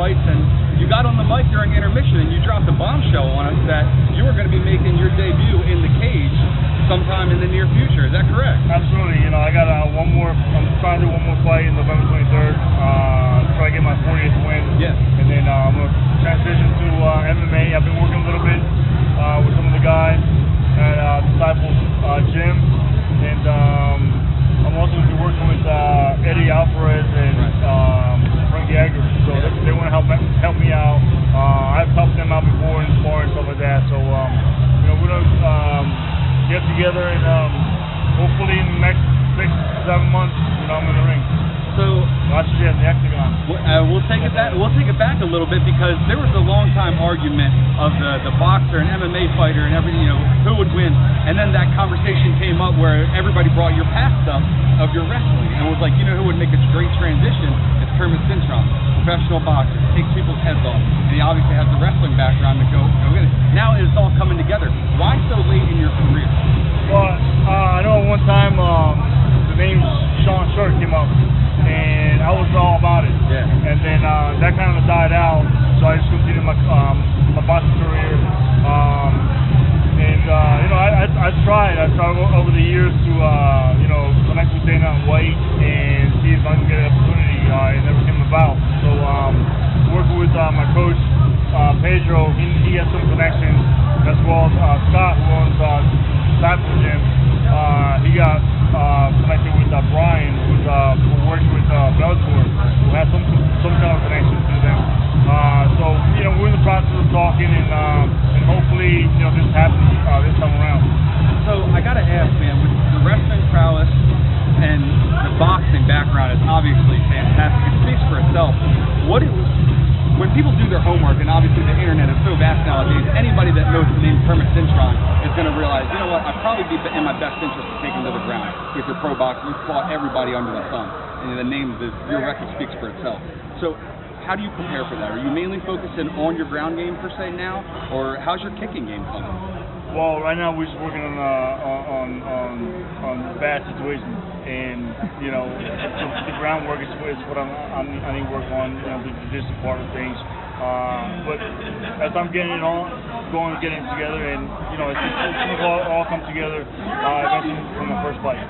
fights, and you got on the mic during intermission, and you dropped a bombshell on us that you were going to be making your debut in the cage sometime in the near future. Is that correct? Absolutely. You know, I got uh, one more. I'm trying to do one more fight in November 23rd. Uh, try to get my 40th win. Yeah. And then uh, I'm gonna transition to uh, MMA. I've been working a little bit uh, with some of the guys at uh, Disciples uh, Gym, and um, I'm also gonna be working with uh, Eddie Alvarez and um, Frankie Edgar. So Yeah. they, they want to help me- out. Uh, I've helped them out before in sparring and stuff like that. So um, you know, we're gonna um, get together and um, hopefully in the next six, seven months, you know, I'm in the ring. So, Watch it at the Hexagon. w- uh, we'll take it back. We'll take it back a little bit because there was a long time argument of the the boxer and MMA fighter and everything. You know, who would win? And then that conversation came up where everybody brought your past stuff of your wrestling and was like, you know, who would make a great transition? It's Kermit Cintron, professional boxer, takes people's heads off, and he obviously has the wrestling background to go go in it. Now it's all coming together. Why so late in your career? Well, uh, I know one time um, the name Sean Short came up, and I was all about it. Yeah. And then uh, that kind of died out, so I just continued my um, my boxing career. Um, and uh, you know, I, I I tried. I tried over the years about. So um, working with uh, my coach uh, Pedro, he, he has some connections, as well as uh, Scott, who owns uh, Disciple Gym. Uh, he got uh, connected with uh, Brian, who's uh, who works with uh, Bellator, who has some some kind of connection to them. Uh, so you know, we're in the process of talking, and um, and hopefully, you know, this happens uh, this time obviously fantastic. It speaks for itself. What is, when people do their homework, and obviously the internet is so vast nowadays, anybody that knows the name Kermit Cintron is going to realize, you know what, I'd probably be in my best interest to take him to the ground. If you're pro boxing, you've fought everybody under the sun, and the name, the, your record speaks for itself. So how do you prepare for that? Are you mainly focusing on your ground game per se now, or how's your kicking game coming? Well, right now we're just working on uh, on on bad situations, and you know the, the groundwork is, is what I'm, I'm I need to work on. You know the jiu-jitsu part of things. Uh, but as I'm getting it on, going, getting together, and you know it's, it's to all, all come together uh, eventually from the first fight.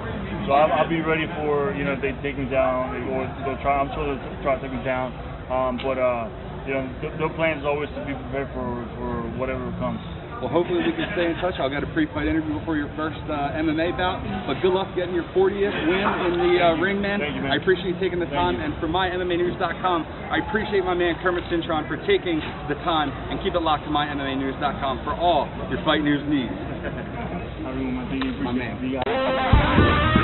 So I'll, I'll be ready for you know if they take me down or they'll try. I'm sure they'll try to take me down. Um, but uh, you know the, their plan is always to be prepared for for whatever comes. Well, hopefully we can stay in touch. I'll get a pre-fight interview before your first uh, MMA bout. But good luck getting your 40th win in the uh, ring, man. Thank you, man. I appreciate you taking the Thank time. you. And for MyMMANews.com, I appreciate my man Kermit Cintron for taking the time and keep it locked to MyMMANews.com for all your fight news needs. Everyone, My appreciate man.